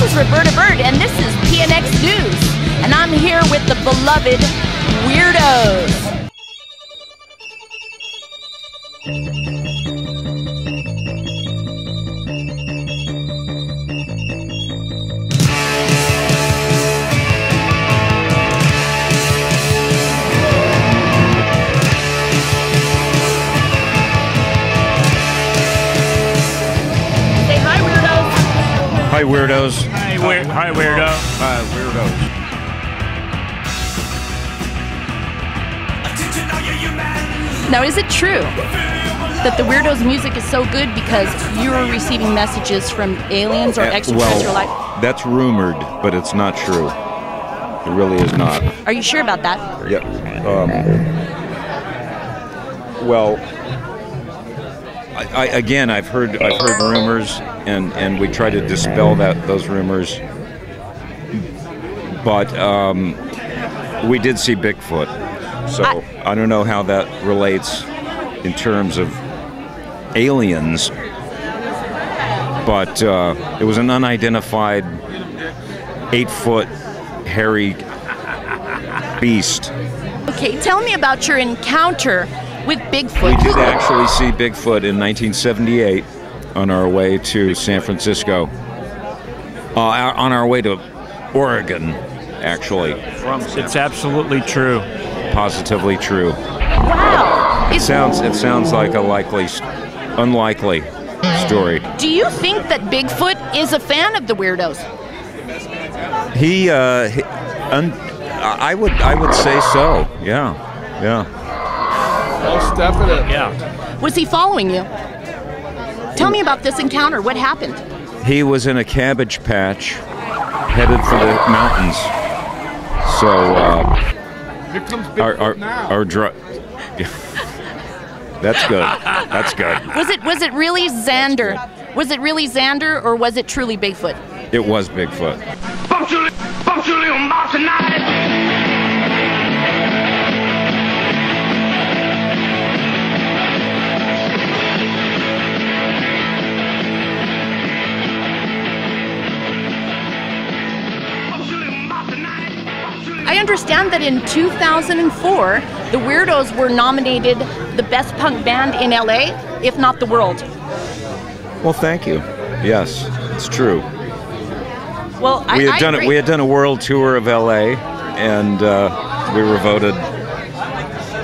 Roberta Bird, and this is PNX News. And I'm here with the beloved Weirdos. Hi, weirdos. Hi, weir- hi weirdo. Hi, weirdos. Now, is it true that the Weirdos' music is so good because you are receiving messages from aliens or Uh, extraterrestrial life? well, that's rumored, but it's not true. It really is not. Are you sure about that? Yep. Um, well, I, again, I've heard I've heard rumors, and, and we try to dispel that those rumors. But um, we did see Bigfoot, so I- I don't know how that relates in terms of aliens. But uh, it was an unidentified eight-foot hairy beast. Okay, tell me about your encounter with We did actually see Bigfoot in 1978 on our way to San Francisco. Uh, on our way to Oregon, actually. It's absolutely true. Positively true. Wow. Is, Sounds it sounds like a likely, unlikely story. do you think that Bigfoot is a fan of the Weirdos? He, uh, he un, I would I would say so. Yeah, yeah. Most definite. Yeah. Was he following you? Tell me about this encounter. What happened? He was in a cabbage patch, headed for the mountains. So. Uh, Here comes our Bigfoot our, now. our dri- That's good. That's good. Was it was it really Zander? Was it really Zander or was it truly Bigfoot? It was Bigfoot. I understand that in 2004, the Weirdos were nominated the best punk band in LA, if not the world. Well, thank you. Yes, it's true. Well, I, We had I done it. agree. We had done a world tour of LA, and uh, we were voted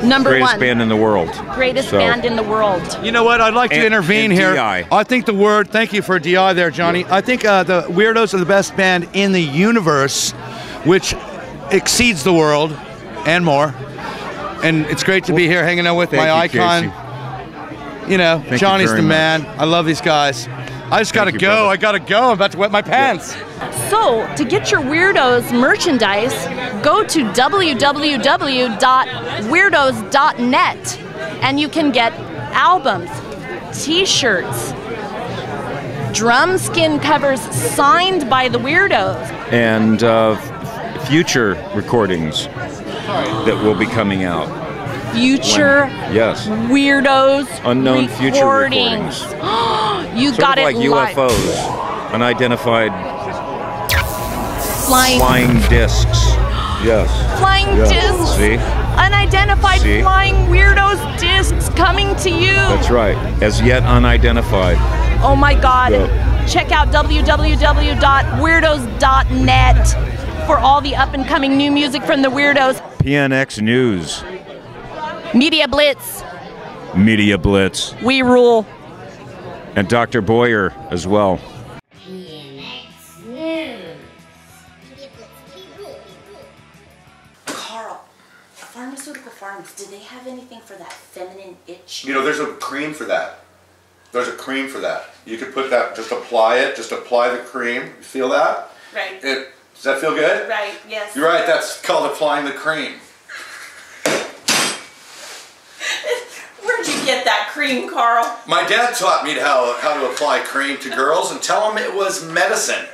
number greatest one, band in the world. greatest So- band in the world. You know what? I'd like to And- intervene and here. DI. I think the word. Thank you for DI there, Johnny. I think uh, the Weirdos are the best band in the universe, which exceeds the world and more. And it's great to be here hanging out with Thank my you, icon. Casey. You know, you Johnny's very the much. man. I love these guys. I just gotta you, go. brother. I gotta go. I'm about to wet my pants. So, to get your Weirdos merchandise, go to www.weirdos.net and you can get albums, t shirts, drum skin covers signed by the Weirdos. And uh, f- future recordings that will be coming out. Future Yes. Weirdos Unknown future recordings. recordings. you Sort got of it like live. UFOs, unidentified Flying, flying discs. Yes. flying Yeah. discs. See? Unidentified See? flying weirdos discs coming to you. That's right. As yet unidentified. Oh my God. Check out www.weirdos.net for all the up and coming new music from the Weirdos. PNX News, Media Blitz, Media Blitz, we rule. and Dr. Boyer as well. PNX. Media Blitz. We rule Karl, pharmaceutical farms, do they have anything for that feminine itch? You know, there's a cream for that. There's a cream for that. You could put that, just apply it, just apply the cream. You feel that? Right. It, does that feel good? Right, yes. You're right, that's called applying the cream. Where'd you get that cream, Karl? My dad taught me how, how to apply cream to girls and tell them it was medicine.